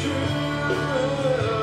true.